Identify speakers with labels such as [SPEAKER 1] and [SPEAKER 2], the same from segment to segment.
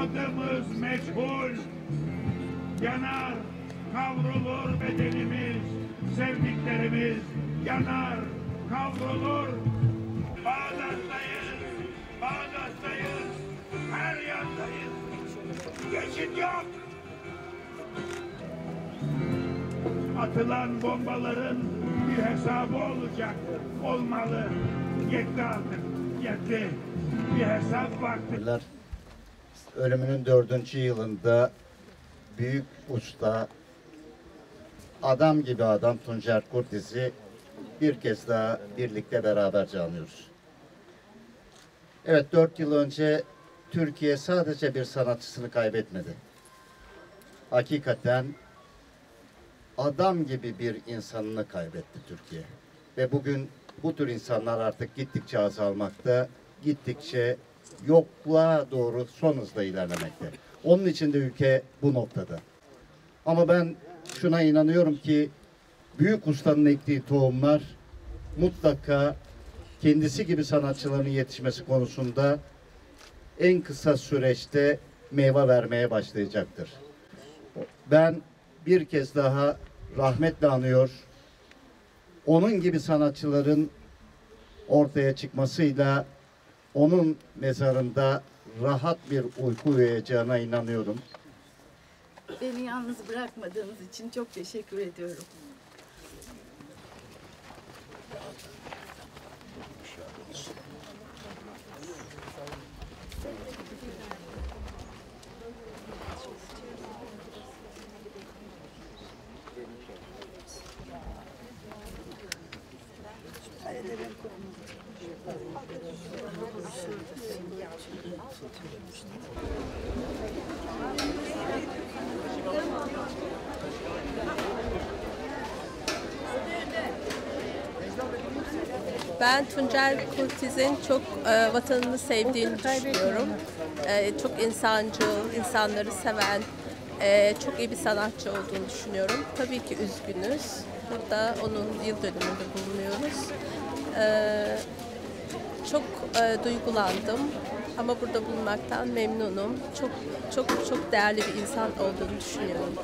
[SPEAKER 1] adımız meçhul. Yanar, kavrulur bedenimiz, sevdiklerimiz yanar, kavrulur. Bağdat'tayız, Bağdat'tayız, her yandayız. Geçit yok. Atılan bombaların bir hesabı olacak, olmalı. Yetti artık, yetti. Bir hesap vakti.
[SPEAKER 2] Ölümünün dördüncü yılında büyük usta, adam gibi adam Tuncer Kurtiz'i bir kez daha birlikte beraberce anıyoruz. Evet dört yıl önce Türkiye sadece bir sanatçısını kaybetmedi. Hakikaten adam gibi bir insanını kaybetti Türkiye. Ve bugün bu tür insanlar artık gittikçe azalmakta, gittikçe yokluğa doğru son hızla ilerlemekte. Onun için de ülke bu noktada. Ama ben şuna inanıyorum ki büyük ustanın ektiği tohumlar mutlaka kendisi gibi sanatçıların yetişmesi konusunda en kısa süreçte meyve vermeye başlayacaktır. Ben bir kez daha rahmetle anıyor. Onun gibi sanatçıların ortaya çıkmasıyla onun mezarında rahat bir uyku uyuyacağına inanıyorum.
[SPEAKER 3] Beni yalnız bırakmadığınız için çok teşekkür ediyorum.
[SPEAKER 4] Ben Tuncel Kurtiz'in çok e, vatanını sevdiğini düşünüyorum. E, çok insancıl, insanları seven, e, çok iyi bir sanatçı olduğunu düşünüyorum. Tabii ki üzgünüz. Burada onun yıl dönümünde bulunuyoruz. E, çok e, duygulandım ama burada bulunmaktan memnunum. Çok çok çok değerli bir insan olduğunu düşünüyorum.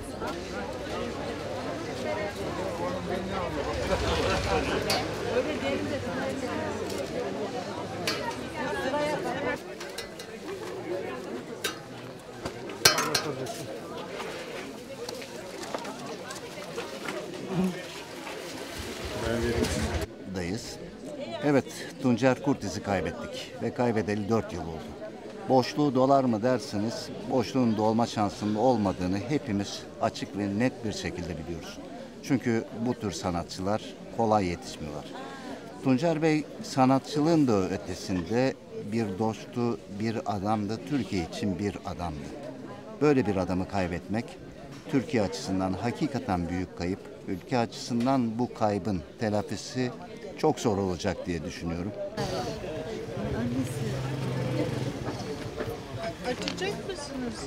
[SPEAKER 2] dayız. Evet, Tuncer Kurtiz'i kaybettik ve kaybedeli 4 yıl oldu. Boşluğu dolar mı derseniz, boşluğun dolma şansının olmadığını hepimiz açık ve net bir şekilde biliyoruz. Çünkü bu tür sanatçılar kolay yetişmiyorlar. Tuncer Bey sanatçılığın da ötesinde bir dostu, bir adamdı, Türkiye için bir adamdı. Böyle bir adamı kaybetmek Türkiye açısından hakikaten büyük kayıp. Ülke açısından bu kaybın telafisi çok zor olacak diye düşünüyorum.
[SPEAKER 5] Açacak mısınız?